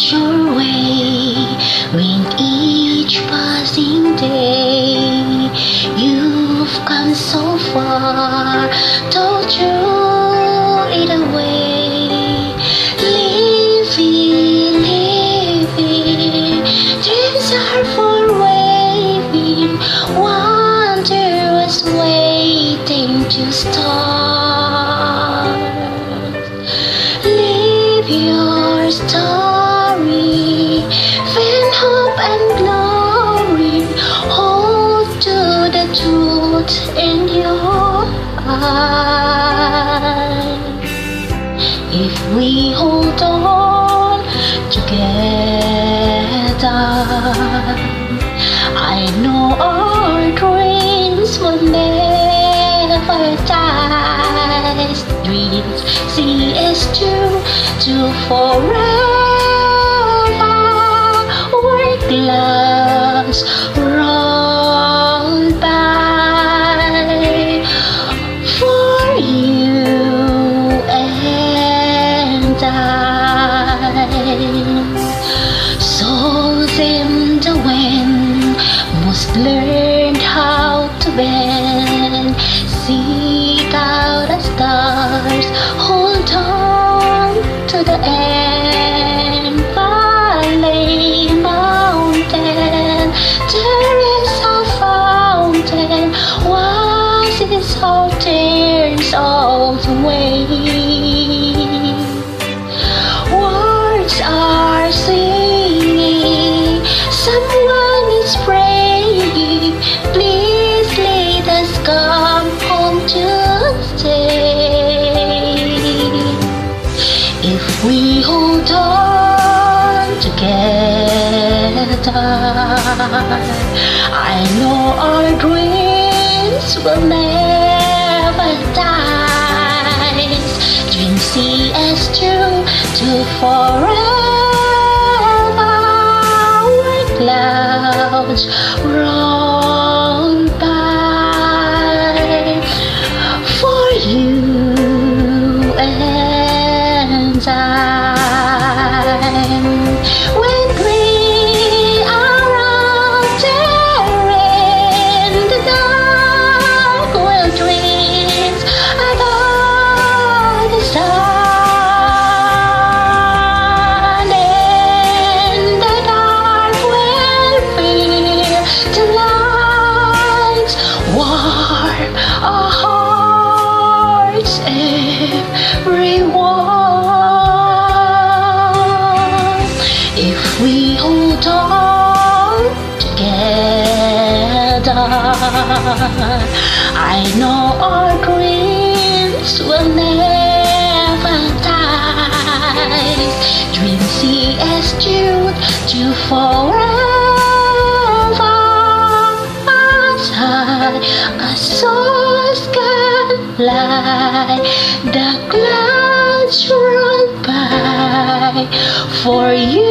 Don't your way with each passing day. You've come so far, don't throw it away. Living, living, dreams are for waving. Wonder was waiting to start. If we hold on together, I know our dreams will never die. Dreams, see us true to forever. Loves I. Souls in the wind must learn we together, I know our dreams will never die. Dreams see as true to forever. When clouds hearts everyone. If we hold on together, I know our dreams will never die. Dreams see as truth to forever. Stars can fly, the clouds roll by. For you